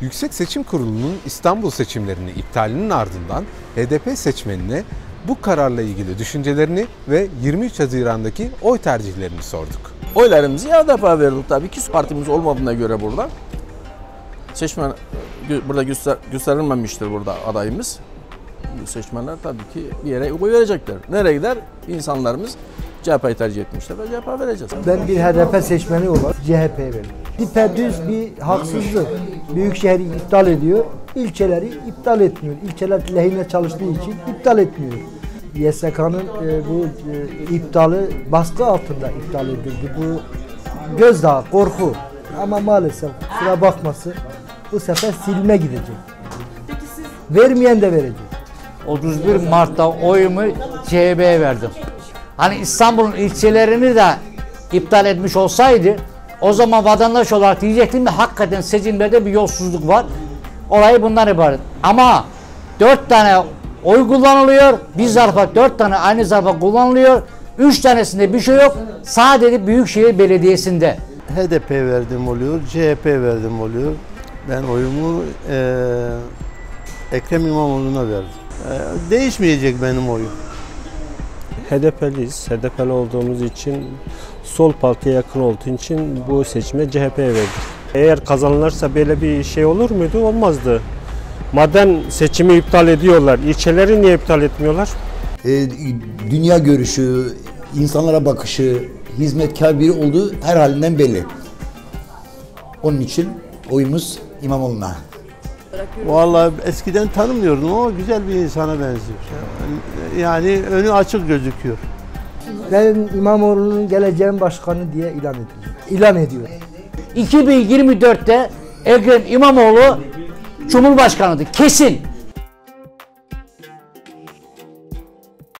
Yüksek Seçim Kurulu'nun İstanbul seçimlerini iptalinin ardından HDP seçmenine bu kararla ilgili düşüncelerini ve 23 Haziran'daki oy tercihlerini sorduk. Oylarımızı HDP'ye verdik tabii ki partimiz olmadığına göre burada. Seçmen burada göster, gösterilmemiştir burada adayımız. Seçmenler tabii ki bir yere oy verecekler. Nereye gider? İnsanlarımız CHP'yi tercih etmişler ve CHP vereceğiz. Ben bir HDP seçmeni olarak CHP'ye veririm. Düpedüz bir haksızlık. Büyükşehir'i iptal ediyor, ilçeleri iptal etmiyor. İlçeler lehine çalıştığı için iptal etmiyor. YSK'nın e, bu e, iptali baskı altında iptal edildi. Bu gözdağı, korku. Ama maalesef kusura bakmasın bu sefer silme gidecek. Vermeyen de verecek. 31 Mart'ta oyumu CHP'ye verdim. Hani İstanbul'un ilçelerini de iptal etmiş olsaydı o zaman vatandaş olarak diyecektim ki hakikaten seçimlerde bir yolsuzluk var. Olayı bundan ibaret. Ama 4 tane oy kullanılıyor. Bir zarfa 4 tane aynı zarfa kullanılıyor. 3 tanesinde bir şey yok. Sadece Büyükşehir Belediyesi'nde. HDP verdim oluyor, CHP verdim oluyor. Ben oyumu eee Ekrem İmamoğlu'na verdim. Eee, değişmeyecek benim oyum. HDP'liyiz. HDP'li olduğumuz için sol partiye yakın olduğu için bu seçime CHP'ye verdik. Eğer kazanılırsa böyle bir şey olur muydu? Olmazdı. Madem seçimi iptal ediyorlar, ilçeleri niye iptal etmiyorlar? e, dünya görüşü, insanlara bakışı, hizmetkar biri olduğu her halinden belli. Onun için oyumuz İmamoğlu'na. Vallahi eskiden tanımıyordum ama güzel bir insana benziyor. Yani önü açık gözüküyor. Ben İmamoğlu'nun geleceğin başkanı diye ilan ediyorum. İlan ediyorum. 2024'te Ekrem İmamoğlu Cumhurbaşkanıdır. Kesin.